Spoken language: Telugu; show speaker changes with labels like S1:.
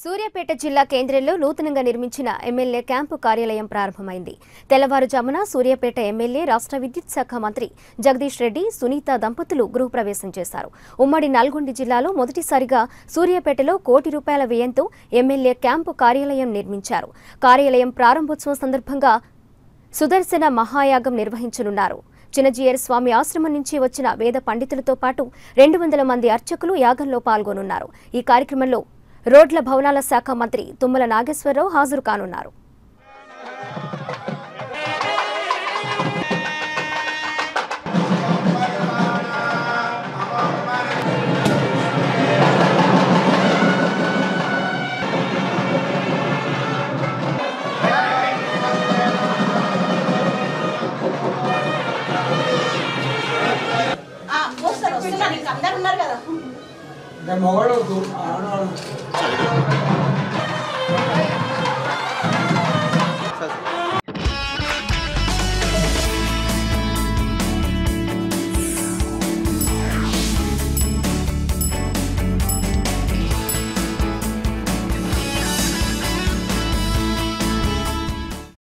S1: సూర్యాపేట జిల్లా కేంద్రంలో నూతనంగా నిర్మించిన ఎమ్మెల్యే క్యాంపు కార్యాలయం ప్రారంభమైంది. తెల్లవారుజామున సూర్యాపేట ఎమ్మెల్యే రాష్ట్ర విద్యుత్ శాఖ మంత్రి జగదీష్ రెడ్డి సునీత దంపతులు గృహప్రవేశం చేశారు. ఉమ్మడి నల్గొండ జిల్లాలో మొదటిసారిగా సూర్యాపేటలో కోటి రూపాయల వ్యయంతో ఎమ్మెల్యే క్యాంపు కార్యాలయం నిర్మించారు. కార్యాలయం ప్రారంభోత్సవం సందర్భంగా సుదర్శన మహాయాగం నిర్వహించనున్నారు. చిన్నజీయర్ స్వామి ఆశ్రమం నుంచి వచ్చిన వేద పండితులతో పాటు రెండు వందల మంది అర్చకులు యాగంలో పాల్గొనున్నారు. ఈ కార్యక్రమంలో రోడ్ల భవనాల శాఖ మంత్రి తుమ్మల నాగేశ్వరరావు హాజరు కానున్నారు. అందరు ఉన్నారు కదా. ఆడవాళ్ళు.